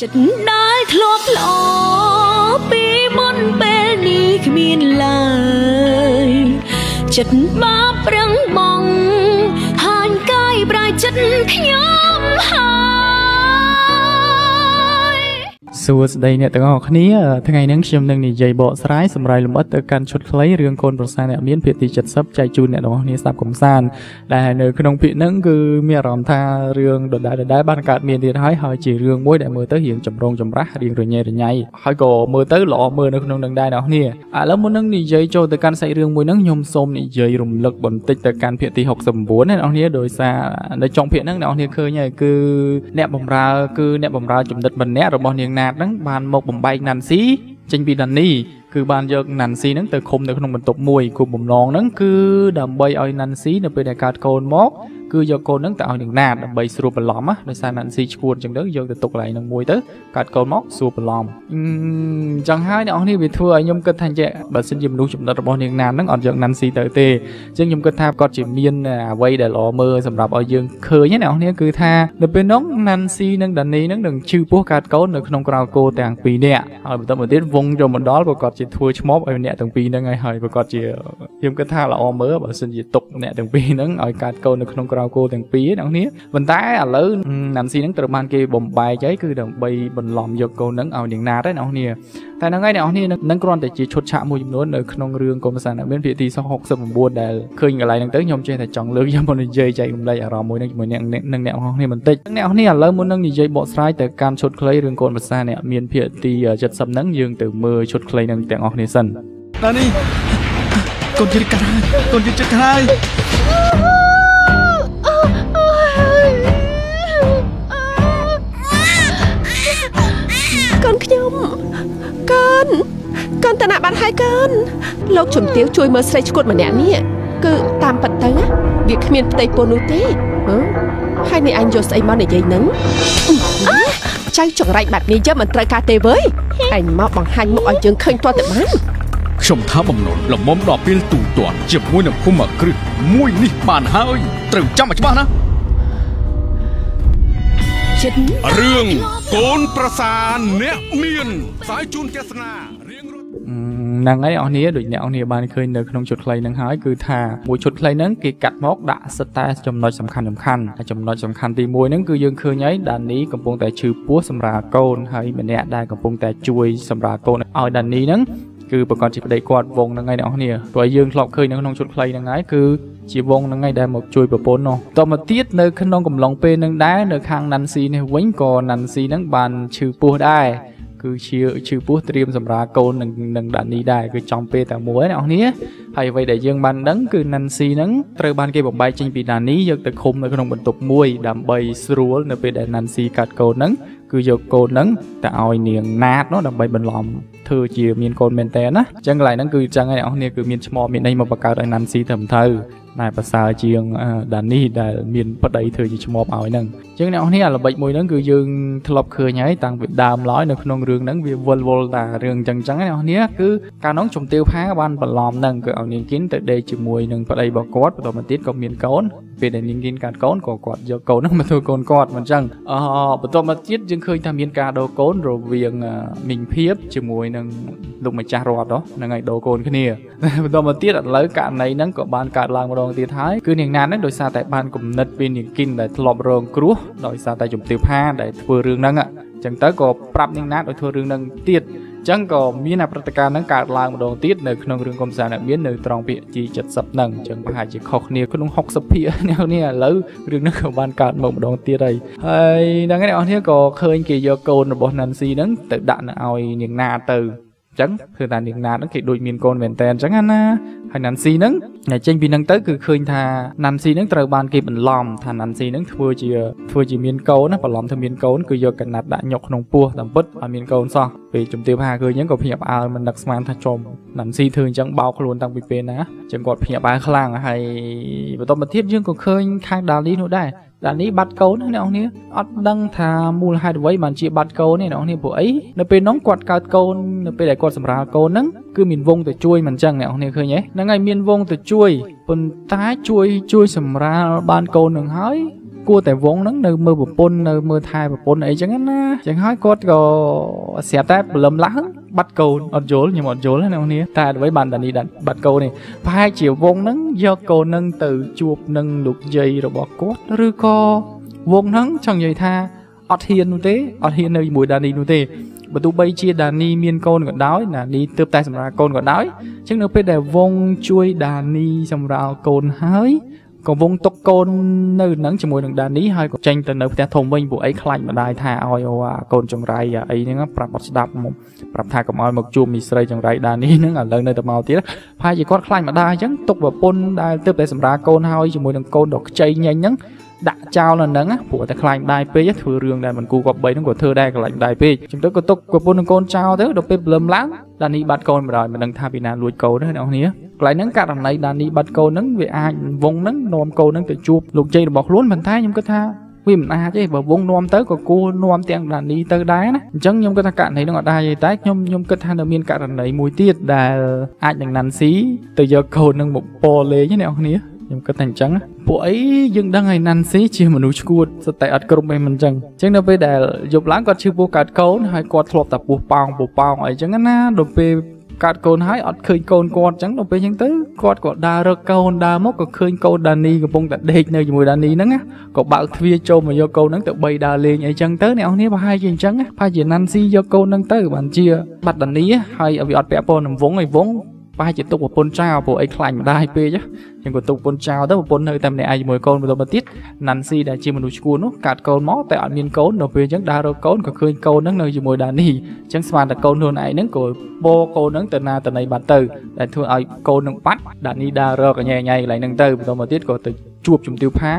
ចិត្តដែលធ្លាប់ល្អពីមុនពេលនេះគ្មានឡើយចិត្តបាបប្រឹងបងហាញកាយប្រៃចិត្តខ្ញុំ សួស្តីអ្នកទាំងអស់គ្នាថ្ងៃនេះខ្ញុំនឹងនិយាយបកស្រាយសម្រាប់លម្អិតទៅកាន់ឈុតខ្លីរឿងកូនប្រសាអ្នកមានភាគទី70ចែកជូនអ្នកទាំងអស់គ្នាស្ដាប់កំសាន្តដែលនៅក្នុងភាគហ្នឹងគឺមានអារម្មណ៍ថារឿងដដែលដដែលបានកើតមានទៀតហើយហើយជារឿងមួយដែលមើលទៅរៀងចម្រូងចម្រាសរៀងរញ៉េរញ៉ៃហើយក៏មើលទៅល្អមើលនៅក្នុងនឹងដែរអ្នកគ្នាឥឡូវមុននឹងនិយាយចូលទៅកាន់សាច់រឿងមួយហ្នឹងខ្ញុំសូមនិយាយរំលឹកបន្តិចទៅកាន់ភាគទី69អ្នកគ្នាដោយសារនៅចុងភាគហ្នឹងអ្នកគ្នាឃើញហើយគឺអ្នកបំរើគឺអ្នកបំរើចំណិតម្នាក់របស់នាងណាតហ្នឹងបានមកបំបែកណាន់ស៊ីចេញពីដានីគឺបានយកណាន់ស៊ីហ្នឹងទៅឃុំនៅក្នុងបន្ទប់មួយគោលបំណងហ្នឹងគឺដើម្បីឲ្យណាន់ស៊ីនៅពេលដែលកើតកូនមក គឺយកកូនហ្នឹងទៅឲ្យនឹងណាតដើម្បីស្រួលបន្លំណាដោយសារណាន់ស៊ីឈួតអញ្ចឹងទៅយកទៅទុកកន្លែងហ្នឹងមួយទៅកើតកូនមកស្រួលបន្លំអញ្ចឹងហើយអ្នកនរនេះវាធ្វើឲ្យខ្ញុំគិតថាចេះបើសិនជាមនុស្សចំណិតរបស់នាងណាតហ្នឹងអត់យកណាន់ស៊ីទៅទេអញ្ចឹងខ្ញុំគិតថាគាត់ជាមានអ្វីដែលល្អមើលសម្រាប់ឲ្យយើងឃើញណាអ្នកនរគឺថានៅពេលនោះណាន់ស៊ីនិងដានីហ្នឹងនឹងឈឺពោះកើតកូននៅក្នុងក្រៅគោទាំងពីរនាក់ហើយបន្តមកទៀតវងចូលមកដល់ក៏គាត់ជាធ្វើឈ្មោះឲ្យអ្នកទាំងពីរហ្នឹងហើយហើយប្រកាសជាខ្ញុំគិតថាល្អមើលបើសិនជាទុកអ្នកទាំងពីរហ្នឹងឲ្យកើតកូននៅក្នុងក្រៅក្រៅគោទាំងពីរហ្នឹងគ្នាប៉ុន្តែឥឡូវណាន់ស៊ីហ្នឹងត្រូវបានគេបំបែកហើយគឺដើម្បីបន្លំយកកូនហ្នឹងឲ្យនាងណាតឯអ្នកគ្នាតែហ្នឹងហើយអ្នកគ្នានឹងគ្រាន់តែជាឈុតឆាកមួយចំនួននៅក្នុងរឿងកុំសានមានភាគទី69ដែលឃើញកន្លែងហ្នឹងទៅខ្ញុំចេះតែចង់លើកយកមកនិយាយចែករំលែកអារម្មណ៍មួយហ្នឹងជាមួយអ្នកនឹងអ្នកគ្នាបន្តិចអ្នកគ្នាឥឡូវមុននឹងនិយាយបកស្រាយទៅកាន់ឈុតខ្លីរឿងកូនភាសាអ្នកមានភាគទី70ហ្នឹងយើងទៅមើលឈុតខ្លីហ្នឹងទាំងអស់គ្នាសិនតានេះកូនជិតកាត់ហើយកូនជិតចិត្តហើយកូ លោកជំទាវជួយមើលស្រីឈួតម្នាក់នេះគឺតាមពិតទៅវាគ្មានផ្ទៃពោះនោះទេហើយនេះអញយកស្អីមកនិយាយនឹងចៅចង្រៃបែបនេះយកមិនត្រូវការទេវើយអញមកបង្ហាញមុខឲ្យយើងឃើញទាល់តែបានខ្ញុំថាបំណុលលមុំដល់ពេលទូទាត់ជាមួយនឹងភូមិគ្រឹះមួយនេះបានហើយត្រូវចាំឲ្យច្បាស់ណាចិត្តរឿងកូនប្រសាអ្នកមានផ្សាយជូនទេសនារៀងរាល់ ហ្នឹងហើយអស់គ្នាដូចអ្នកអស់គ្នាបានឃើញនៅក្នុងឈុតខ្លីហ្នឹងហើយគឺថាមួយឈុតខ្លីហ្នឹងគេកាត់មកដាក់សិតតែចំណុចសំខាន់សំខាន់ហើយចំណុចសំខាន់ទី1ហ្នឹងគឺយើងឃើញហើយដានីកំពុងតែឈឺពោះសម្រាប់កូនហើយម្នាក់ដែលកំពុងតែជួយសម្រាប់កូនឲ្យដានីហ្នឹងគឺប្រកាសជាប្តីគាត់វងហ្នឹងហើយអ្នកនរគ្នាព្រោះយើងធ្លាប់ឃើញនៅក្នុងឈុតខ្លីហ្នឹងហើយគឺជាវងហ្នឹងហើយដែលមកជួយប្រពន្ធនោះតមកទៀតនៅក្នុងកំឡុងពេលហ្នឹងដែរនៅខាងណាន់ស៊ីនេះវិញក៏ណាន់ស៊ីហ្នឹងបានឈឺពោះដែរ គឺជាឈឺពោះត្រៀមសម្រាប់កូននឹងនឹងដានីដែរគឺចំពេលតែមួយអ្នកនរហើយអ្វីដែលយើងបានដឹងគឺណាន់ស៊ីហ្នឹងត្រូវបានគេបំបែកចេញពីដានីយកទៅឃុំនៅក្នុងបន្ទប់មួយដើម្បីស្រួលនៅពេលដែលណាន់ស៊ីកាត់កូនហ្នឹងគឺយកកូនហ្នឹងទៅឲ្យនាងណាតនោះដើម្បីបន្លំធ្វើជាមានកូនមែនតើណាអញ្ចឹងកន្លែងហ្នឹងគឺអញ្ចឹងហើយអ្នកនរគឺមានឈ្មោះមានន័យមកបង្កើតឲ្យណាន់ស៊ីទៅទៅ តែប្រសើរជាងដានីដែលមានប្តីធ្វើជាឈ្មោះឲ្យហ្នឹងអញ្ចឹងអ្នកនរល្បិចមួយហ្នឹងគឺយើងធ្លាប់ឃើញហើយតាំងពីដើមឡើយនៅក្នុងរឿងហ្នឹងវាវល់វល់តារឿងអញ្ចឹងអញ្ចឹងអ្នកនរគឺកាលនោះជំទាវផាបានបន្លំហ្នឹងគឺឲ្យនាងគិនទៅដេកជាមួយនឹងប្តីរបស់គាត់បន្តមកទៀតក៏មានកូនពេលដែលនាងគិនកាត់កូនក៏គាត់យកកូនហ្នឹងមកធ្វើកូនគាត់មិនអញ្ចឹងអបន្ទាប់មកទៀតយើងឃើញថាមានការដោកូនរវាងមីងភៀបជាមួយនឹងលោកម្ចាស់រដ្ឋហ្នឹងហើយដោកូនគ្នាបន្តមកទៀតឥឡូវករណីហ្នឹងក៏បានកើតឡើងម្ដងទៀតហើយគឺនាងណានហ្នឹងដោយសារតែបានគំនិតពីនាងគិនដែលធ្លាប់រងគ្រោះដោយសារតែជំទាវផាដែលធ្វើរឿងហ្នឹងអញ្ចឹងទៅក៏ប្រាប់នាងណានឲ្យធ្វើរឿងហ្នឹងទៀតអញ្ចឹងក៏មានអព្រឹត្តិការណ៍ហ្នឹងកើតឡើងម្ដងទៀតនៅក្នុងរឿងកំសាន្តអ្នកមាននៅត្រង់ពាក្យ G70 ហ្នឹងអញ្ចឹងប្រហែលជាខុសគ្នាក្នុង60ភាគនេះនេះឥឡូវរឿងហ្នឹងក៏បានកើតម្ដងទៀតហើយហើយដល់ថ្ងៃនេះក៏ឃើញគេយកកូនរបស់ Nancy ហ្នឹងទៅដាក់នៅឲ្យនាងណាទៅ ចឹងគឺថានាងណាហ្នឹងគេដូចមានកូនមែនតើអញ្ចឹងណាហើយណាន់ស៊ីហ្នឹងចេញពីហ្នឹងទៅគឺឃើញថាណាន់ស៊ីហ្នឹងត្រូវបានគេបន្លំថាណាន់ស៊ីហ្នឹងធ្វើជាធ្វើជាមានកូនណាបន្លំធ្វើមានកូនគឺយកកណាត់ដាក់ញុកក្នុងពោះតាមពិតឲ្យមានកូនសោះពេលជំទាវហាឃើញអញ្ចឹងក៏ភ្ញាក់ផ្អើលមិននឹកស្មានថាចំណាន់ស៊ីធ្វើអញ្ចឹងបោកខ្លួនតាំងពីពេលណាអញ្ចឹងគាត់ភ្ញាក់ផ្អើលខ្លាំងហើយបន្តមកទៀតយើងក៏ឃើញខាងដាលីនោះដែរតែនេះបាត់កូនណាអ្នកនរអត់ដឹងថាមូលហេតុអ្វីបានជាបាត់កូនទេអ្នកនរព្រោះអីនៅពេលនោះគាត់កើតកូននៅពេលដែលគាត់សម្រាលកូនហ្នឹងគឺមានវងទៅជួយមិនចឹងអ្នកនរឃើញទេហ្នឹងហើយមានវងទៅជួយប៉ុន្តែជួយជួយសម្រាលបានកូននឹងហើយ គួរតែវងហ្នឹងនៅមើលប្រពន្ធនៅមើលថែប្រពន្ធអីចឹងណាចឹងហើយគាត់ក៏ស្រាប់តែព្រលឹមឡើងបាត់កូនអត់យល់ខ្ញុំអត់យល់ណាអ្នកនាងតែអ្វីបានតានេះបាត់កូននេះប្រហែលជាវងហ្នឹងយកកូនហ្នឹងទៅជួបនឹងលោកយាយរបស់គាត់ឬក៏វងហ្នឹងចង់និយាយថាអត់ហ៊ាននោះទេអត់ហ៊ាននៅជាមួយដានីនោះទេបើទោះបីជាដានីមានកូនក៏ដោយដានីទើបតែសម្រាប់កូនក៏ដោយអញ្ចឹងនៅពេលដែលវងជួយដានីសម្រាប់កូនហើយ ក៏វងទុកកូននៅនឹងជាមួយនឹងដានីហើយក៏ចេញទៅនៅផ្ទះធំវិញពួកអីខ្លាចម្ដាយថាឲ្យអូអាកូនចង្រៃអីហ្នឹងប្រាប់អត់ស្ដាប់មកប្រាប់ថាកុំឲ្យមកជួបមីស្រីចង្រៃដានីហ្នឹងឥឡូវនៅតែមកទៀតប្រហែលជាគាត់ខ្លាចម្ដាយអញ្ចឹងទុកប្រពន្ធដែលទើបតែសម្រាប់កូនហើយជាមួយនឹងកូនដ៏ខ្ចីញញហ្នឹងដាក់ចោលនៅហ្នឹងព្រោះតែខ្លាញ់ម្ដាយពេកធ្វើរឿងដែលមិនគូគប្បីហ្នឹងក៏ធ្វើដែរខ្លាញ់ម្ដាយពេកចឹងទៅក៏ទុកប្រពន្ធនឹងកូនចោលទៅដល់ពេលព្រលឹមឡើងដានីបាត់កូនម្ដងមិនដឹងថាពីណាលួចកូនទេអ្នកនរ កន្លែងហ្នឹងករណីដានីបាត់កូនហ្នឹងវាអាចវងហ្នឹងនាំកូនហ្នឹងទៅជួបលោកជ័យរបស់ខ្លួនប៉ុន្តែខ្ញុំគិតថាវាមិនអាចទេបើវងនាំទៅក៏គួរនាំទាំងដានីទៅដែរណាអញ្ចឹងខ្ញុំគិតថាករណីហ្នឹងអត់ដែរទេតែខ្ញុំខ្ញុំគិតថានៅមានករណីមួយទៀតដែលអាចនឹងណាន់ស៊ីទៅយកកូននឹងមកពោលេងណាអ្នកនរខ្ញុំគិតថាអញ្ចឹងពួកអីយើងដឹងហើយណាន់ស៊ីជាមនុស្សឈួតសុទ្ធតែអត់គ្រប់ឯមិនអញ្ចឹងអញ្ចឹងនៅពេលដែលយប់ឡើងគាត់ឈឺពោះកើតកូនហើយគាត់ធ្លាប់តែពោះប៉ោងពោះប៉ោងអីអញ្ចឹងណាដល់ពេល កើតកូនហើយអត់ឃើញកូនគាត់អញ្ចឹងដល់ពេលអញ្ចឹងទៅគាត់ក៏ដើររកកូនដើរមកក៏ឃើញកូនដានីកំពុងតែដេកនៅជាមួយដានីហ្នឹងក៏បើកទ្វារចូលមកយកកូនហ្នឹងទៅបីដើរលេងអីចឹងទៅអ្នកនរប្រហែលជាអញ្ចឹងប្រហែលជាណាន់ស៊ីយកកូនហ្នឹងទៅបានជាបាត់ដានីហើយវាអត់ពាក់ព័ន្ធនឹងវងឯវង ប្រហែលជាទុកប្រពន្ធចោលព្រោះអីខ្លាញ់ម្ដាយពេកចឹងក៏ទុកប្រពន្ធចោលទៅប្រពន្ធនៅតែម្នាក់ឯងជាមួយកូនបន្តមកទៀតណាន់ស៊ីដែលជាមនុស្សឈួននោះកាត់កូនមកតែអត់មានកូនដល់ពេលអញ្ចឹងដើររកកូនក៏ឃើញកូនហ្នឹងនៅជាមួយដានីអញ្ចឹងស្មានតែកូនខ្លួនឯងហ្នឹងក៏បោកូនហ្នឹងទៅណាទៅណីបាត់ទៅដែលធ្វើឲ្យកូនហ្នឹងបាត់ដានីដើររកញ៉ែញ៉ៃកន្លែងហ្នឹងទៅបន្តមកទៀតក៏ទៅជួបជំទាវផា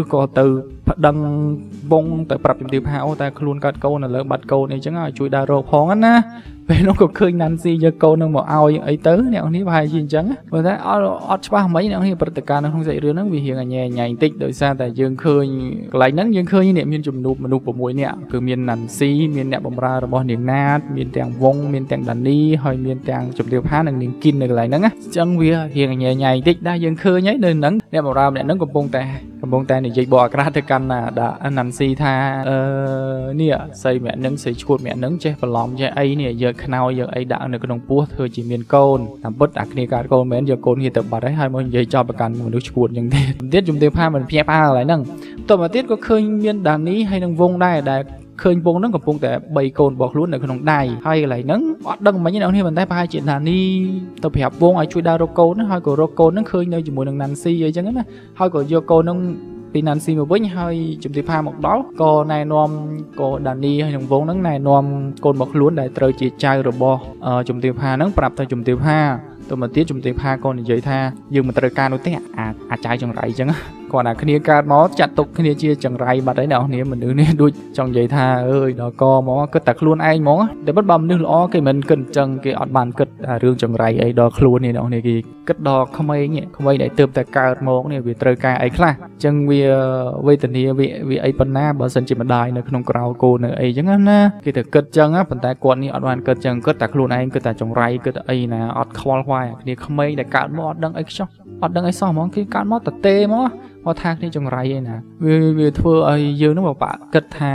ឬក៏ទៅប្តឹងវងទៅប្រាប់ជំទាវផាអូតែខ្លួនកាត់កូនឥឡូវបាត់កូនអីចឹងឲ្យជួយដើររកផងណាពេលនោះក៏ឃើញណាន់ស៊ីយកកូននឹងមកឲ្យអីទៅអ្នកនេះប្រហែលជាអញ្ចឹងព្រោះតែអត់អត់ច្បាស់ហ្មងអ្នកនេះព្រឹត្តិការណ៍នៅក្នុងសាច់រឿងហ្នឹងវារៀងអញែញ៉ៃបន្តិចដោយសារតែយើងឃើញកន្លែងហ្នឹងយើងឃើញអ្នកមានជំនួបមនុស្ស6នាក់គឺមានណាន់ស៊ីមានអ្នកបម្រើរបស់នាងណាតមានទាំងវងមានទាំងដានីហើយមានទាំងជំរាបហានិងនាងគិននៅកន្លែងហ្នឹងអញ្ចឹងវារៀងអញែញ៉ៃបន្តិចដែរយើងឃើញហើយនៅហ្នឹងអ្នកបម្រើម្នាក់ហ្នឹងកំពុងតែកំពុងតែនិយាយបកអាក្រាតទៅកាន់ណាណាន់ស៊ីថាអឺនេះស្អីម្នាក់ហ្នឹងស្អីឈួតម្នាក់ហ្នឹងចេះបន្លំចេះអីនេះយកខ្នើយយកអីដាក់នៅក្នុងពោះធ្វើជាមានកូនតាមពិតអាគ្នាកើតកូនមែនយកកូនគ្នាទៅបាត់ហើយហើយមកនិយាយចោលប្រកាន់មនុស្សឈួតអញ្ចឹងទៀតទៀតជំទាវផាមិនភ្ញាក់ផ្អើលហើយហ្នឹងតទៅមកទៀតក៏ឃើញមានដានីហើយនឹងវងដែរដែលឃើញវងហ្នឹងកំពុងតែ3កូនរបស់ខ្លួននៅក្នុងដៃហើយកន្លែងហ្នឹងអត់ដឹងមិនទេអ្នកនេះប៉ុន្តែប្រហែលជាណានីទៅប្រាប់វងឲ្យជួយដើររកកូនហើយក៏រកកូនហ្នឹងឃើញនៅជាមួយនឹងណាន់ស៊ីអីចឹងណាហើយក៏យកកូនហ្នឹង ពីណាន់ស៊ីមកវិញហើយជំទាវផាមកដល់ក៏ណែនាំក៏ដានីហើយនឹងវងហ្នឹងណែនាំកូនរបស់ខ្លួនដែលត្រូវជាចៅរបស់ជំទាវផាហ្នឹងប្រាប់ទៅជំទាវផាទៅមកទៀតជំទាវផាក៏និយាយថាយើងមិនត្រូវការនោះទេអាចអាចចៅចង្រៃអញ្ចឹងគាត់ថាគ្នាកើតមកចាត់ទុកគ្នាជាចង្រៃបាត់ហើយអ្នកគ្នាមនុស្សនេះដូចចង់និយាយថាអើយដល់កមកគិតតែខ្លួនឯងហ្មងតែបិទបើមនុស្សល្អគេមិនគិតអញ្ចឹងគេអត់បានគិតរឿងចង្រៃអីដល់ខ្លួននេះអ្នកគ្នាគេគិតដល់ក្មេងក្មេងដែលទើបតែកើតមកនេះវាត្រូវការអីខ្លះអញ្ចឹងវាវេទនាវាវាអីប៉ុណ្ណាបើសិនជាម្ដាយនៅក្នុងក្រៅគោនៅអីអញ្ចឹងណាគេទៅគិតអញ្ចឹងប៉ុន្តែគាត់នេះអត់បានគិតអញ្ចឹងគិតតែខ្លួនឯងគិតតែចង្រៃគិតតែអីណាអត់ខ្វល់ខ្វាយគ្នាក្មេងដែលកើតមកអត់ដឹងអីខ្ចោះអត់ដឹងអីសោះហ្មងគេកើតមកតទេមកគាត់ថាគ្នាចង្រៃឯណាវាវាធ្វើឲ្យយើងនឹងបបាក់គិតថា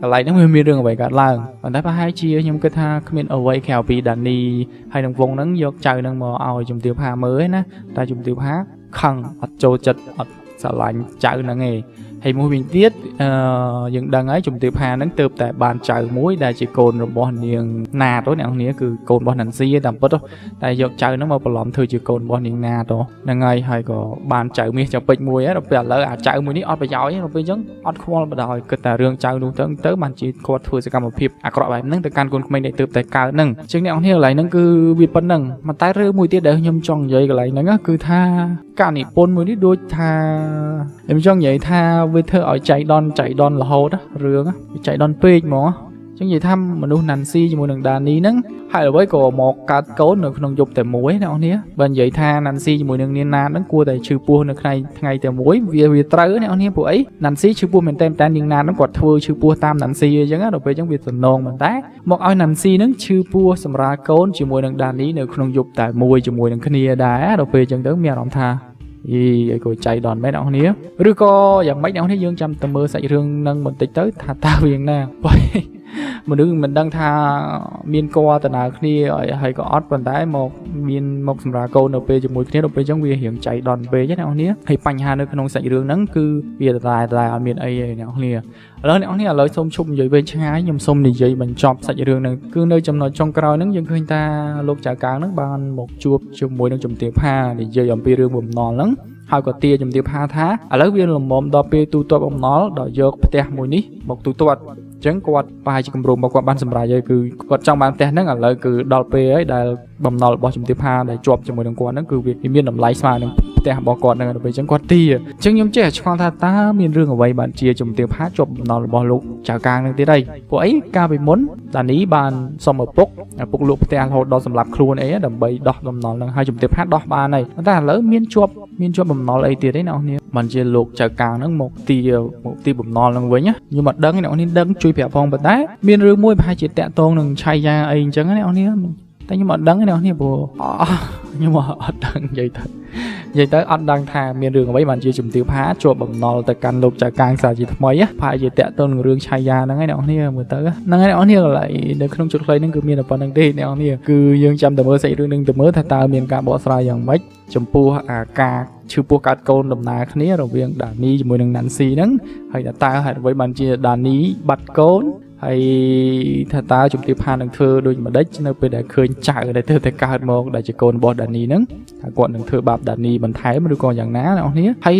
កន្លែងហ្នឹងវាមានរឿងអ្វីកើតឡើងប៉ុន្តែប្រហែលជាខ្ញុំគិតថាគ្មានអ្វីក្រៅពីដានីហើយនឹងវងហ្នឹងយកចៅហ្នឹងមកឲ្យជំទាវផាមើលឯណាតែជំទាវផាខឹងអត់ចូលចិត្តអត់ស្រឡាញ់ចៅហ្នឹងឯង ហើយមួយវិញទៀតអឺយើងដឹងហើយជំទាវផាហ្នឹងទៅតែបានចៅមួយដែលជាកូនរបស់នាងណាតអ្នកនាងគឺកូនរបស់ណាន់ស៊ីតាមពិតតែយកចៅហ្នឹងមកបន្លំធ្វើជាកូនរបស់នាងណាតហ្នឹងហើយហើយក៏បានចៅមាសចៅពេជ្រមួយហើយដល់ពេលឥឡូវអាចៅមួយនេះអត់ប្រយោជន៍ទេដល់ពេលអញ្ចឹងអត់ខ្វល់បដ ாய் គិតតែរឿងចៅនោះទៅទៅបានជាគាត់ធ្វើសកម្មភាពអាក្រក់បែបហ្នឹងទៅកាន់កូនក្មេងដែលទើបតែកើតហ្នឹងអញ្ចឹងអ្នកនាងកន្លែងហ្នឹងគឺវាប៉ុណ្្នឹងប៉ុន្តែរឿងមួយទៀតដែលខ្ញុំចង់និយាយកន្លែងហ្នឹងគឺថាការនិពន្ធមួយនេះដូចថា ខ្ញុំចង់និយាយថាវាធ្វើឲ្យចៃដន្យចៃដន្យរហូតរឿងវាចៃដន្យពេកហ្មងចឹងនិយាយថាមនុស្សណាន់ស៊ីជាមួយនឹងដានីហ្នឹងហើយអ្វីក៏មកកើតកូននៅក្នុងយប់តែមួយណាអូននេះបើនិយាយថាណាន់ស៊ីជាមួយនឹងនាងណាហ្នឹងគួរតែឈឺពោះនៅថ្ងៃថ្ងៃតែមួយវាវាត្រូវណាអូននេះពួកអីណាន់ស៊ីឈឺពោះមែនតែតែនាងណាហ្នឹងគាត់ធ្វើឈឺពោះតាមណាន់ស៊ីអញ្ចឹងដល់ពេលអញ្ចឹងវាសំណងមែនតែមកឲ្យណាន់ស៊ីហ្នឹងឈឺពោះសម្រាប់កូនជាមួយនឹងដានីនៅក្នុងយប់តែមួយជាមួយនឹងគ្នាដែរដល់ពេលអញ្ចឹងទៅមានអារម្មណ៍ថា អីអីក៏ចៃដនមែនអ្នកនរឬក៏យ៉ាងម៉េចអ្នកនរយើងចាំទៅមើលសាច់រឿងនឹងបន្តិចទៅថាតើវាយ៉ាងណាបើ មនុស្សមិនដឹងថាមានក័ដំណើរគ្នាហើយក៏អត់ប៉ុន្តែមកមានមកសម្រាប់កូននៅពេលជាមួយគ្នាដល់ពេលអញ្ចឹងវារៀងចៃដន្យពេកណាអ្នកនរហើយបញ្ហានៅក្នុងសាច់រឿងហ្នឹងគឺវាដដែលដដែលអត់មានអីទេអ្នកនរឥឡូវអ្នកនរឥឡូវសូមឈប់និយាយវែងឆ្ងាយខ្ញុំសូមនិយាយបញ្ចប់សាច់រឿងហ្នឹងគឺនៅចំណុចចុងក្រោយហ្នឹងយើងឃើញថាលោកចៅកាងហ្នឹងបានមកជួបជាមួយនឹងជំទាវផានិយាយអំពីរឿងបំណុលហ្នឹងហើយក៏ទាជំទាវផាថាឥឡូវវាលំមដល់ពេលទូទាត់បំណុលដល់យកផ្ទះមួយនេះមកទូទាត់ ចឹងគាត់ប្រហែលជាគម្រោងរបស់គាត់បានសម្រេចហើយគឺគាត់ចង់បានផ្ទះហ្នឹងឥឡូវគឺដល់ពេលហើយដែលបំណុលរបស់ជំទាវផាដែលជាប់ជាមួយនឹងគាត់ហ្នឹងគឺវាមានតម្លៃស្មើនឹងផ្ទះរបស់គាត់ហ្នឹងដល់ពេលចឹងគាត់ទាអញ្ចឹងខ្ញុំចេះឆ្ងល់ថាតើមានរឿងអ្វីបានជាជំទាវផាជាប់បំណុលរបស់លោកចៅកាងហ្នឹងទៀតអីពួកអីកាលពីមុនដានីបានសុំឪពុកឪពុកលោកផ្ទះរហូតដល់សម្រាប់ខ្លួនអីដើម្បីដោះបំណុលហ្នឹងហើយជំទាវផាដោះបានហើយតែឥឡូវមានជាប់មានជាប់បំណុលអីទៀតទេអ្នកនាងមិនជាលោកចៅកាងហ្នឹងមកទីមកទីបំណុលហ្នឹងវិញខ្ញុំអត់ដឹងអ្នកនាងដឹងជួយប្រាប់ផងប៉ុន្តែមានរឿងមួយប្រហែលជាតាក់ទងនឹងឆៃយ៉ាអីអញ្ចឹងណាអ្នកនាង តែខ្ញុំអត់ដឹងទេអ្នកនាងព្រោះខ្ញុំអត់ដឹងនិយាយទៅនិយាយទៅអត់ដឹងថាមានរឿងអ្វីបានជាជំទាវផាជាប់បំណុលទៅកាន់លោកចៅកាងសាជាថ្មីផាជាតាក់ទងនឹងរឿងឆៃយ៉ាហ្នឹងឯងអ្នកនាងមើលទៅហ្នឹងឯងអ្នកនាងកន្លែងនៅក្នុងជុតខ្លីហ្នឹងគឺមានតែប៉ុណ្្នឹងទេអ្នកនាងគឺយើងចាំតែមើលសាច់រឿងហ្នឹងទៅមើលថាតើមានការបកស្រាយយ៉ាងម៉េចចំពោះអាការឈឺពោះកាត់កូនដំណើរគ្នារវាងដានីជាមួយនឹងណាន់ស៊ីហ្នឹងហើយតើហេតុអ្វីបានជាដានីបាត់កូន ហើយថាតើជំទាវផានឹងធ្វើដូចម្ដេចនៅពេលដែលឃើញចៅដែលធ្វើតែកើតមកដែលជាកូនរបស់ដានីហ្នឹងថាគាត់នឹងធ្វើបាបដានីបន្ថែមឬក៏យ៉ាងណាអ្នកនរហើយ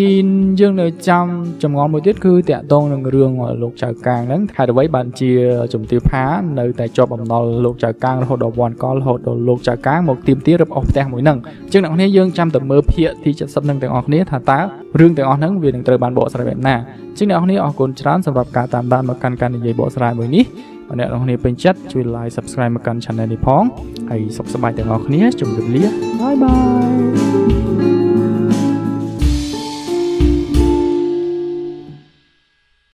យើងនៅចាំចម្ងល់មួយទៀតគឺតាក់ទងនឹងរឿងលោកចៅកាងហ្នឹងហេតុអ្វីបានជាជំទាវផានៅតែជាប់បំណុលលោកចៅកាងរហូតដល់វ៉ាន់កលរហូតដល់លោកចៅកាងមកទៀមទារឹបអស់ផ្ទះមួយហ្នឹងអញ្ចឹងអ្នកនរយើងចាំតែមើលភាគទី70នឹងទាំងអស់គ្នាថាតើ រឿងទាំងអស់ហ្នឹងវានឹងត្រូវបានបកស្រាយបែបណាចឹងអ្នកនរអរគុណច្រើនសម្រាប់ការតាមដានមកកាន់ការនិយាយបកស្រាយមួយនេះបើអ្នកនរពេញចិត្តជួយ like subscribe មកកាន់ channel នេះផងហើយសុខសប្បាយទាំងអស់គ្នាជម្រាបលាបាយបាយ